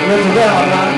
你们准备好了吗？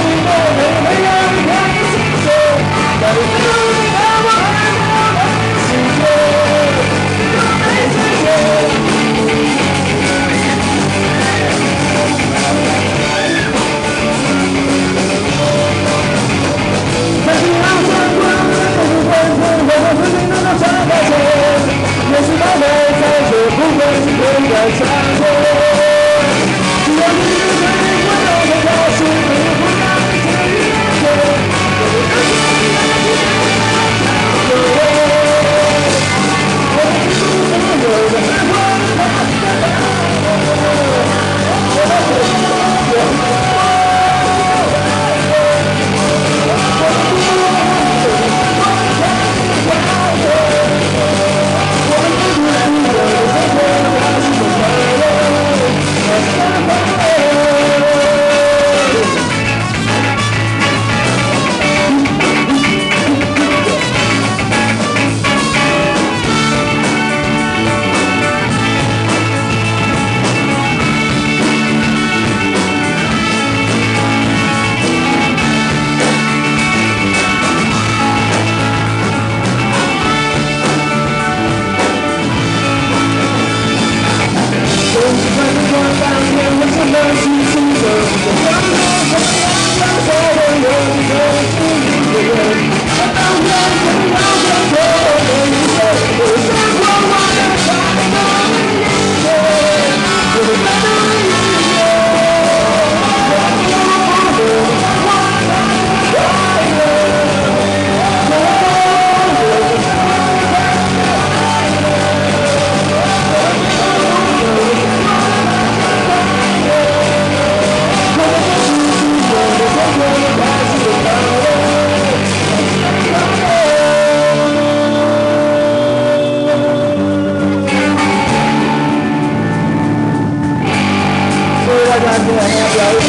go.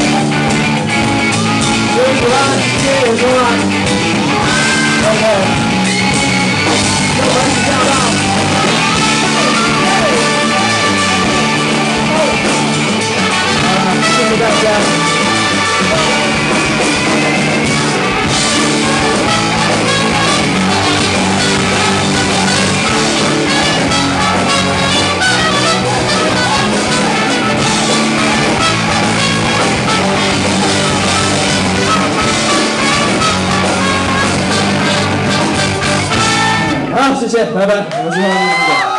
Just run, just run. 谢谢，拜拜，我们今天再见。